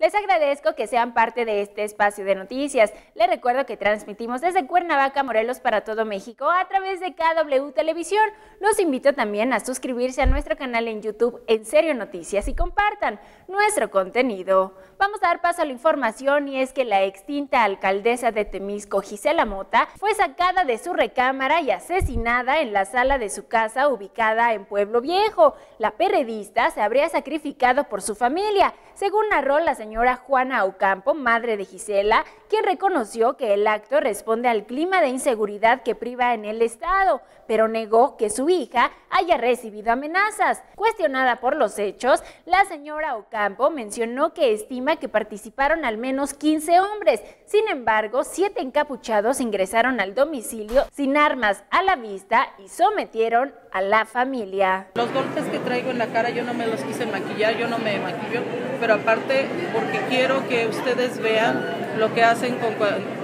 Les agradezco que sean parte de este espacio de noticias. Les recuerdo que transmitimos desde Cuernavaca, Morelos para todo México a través de KW Televisión. Los invito también a suscribirse a nuestro canal en YouTube En Serio Noticias y compartan nuestro contenido. Vamos a dar paso a la información y es que la extinta alcaldesa de Temisco, Gisela Mota, fue sacada de su recámara y asesinada en la sala de su casa ubicada en Pueblo Viejo. La periodista se habría sacrificado por su familia, según narró la señora Juana Ocampo, madre de Gisela, quien reconoció que el acto responde al clima de inseguridad que priva en el Estado, pero negó que su hija haya recibido amenazas. Cuestionada por los hechos, la señora Ocampo mencionó que estima que participaron al menos 15 hombres. Sin embargo, siete encapuchados ingresaron al domicilio sin armas a la vista y sometieron a la familia. Los golpes que traigo en la cara yo no me los quise maquillar, yo no me maquillo, pero aparte porque quiero que ustedes vean lo que hacen con,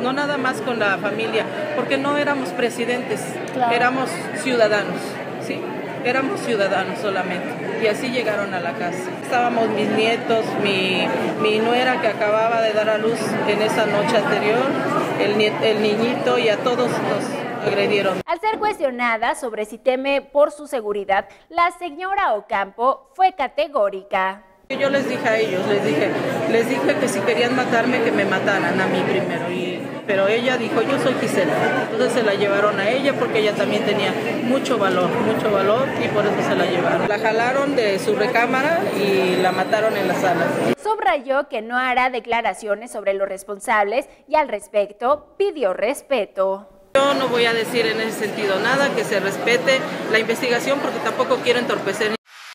no nada más con la familia, porque no éramos presidentes, éramos ciudadanos, ¿sí? Éramos ciudadanos solamente. Y así llegaron a la casa. Estábamos mis nietos, mi, mi nuera que acababa de dar a luz en esa noche anterior, el, niñito y a todos nos agredieron. Al ser cuestionada sobre si teme por su seguridad, la señora Ocampo fue categórica. Yo les dije a ellos, les dije, les dije que si querían matarme, que me mataran a mí primero. Y, pero ella dijo, yo soy Gisela. Entonces se la llevaron a ella porque ella también tenía mucho valor, mucho valor y por eso se la llevaron. La jalaron de su recámara y la mataron en la sala. Subrayó que no hará declaraciones sobre los responsables y al respecto pidió respeto. Yo no voy a decir en ese sentido nada, que se respete la investigación porque tampoco quiero entorpecer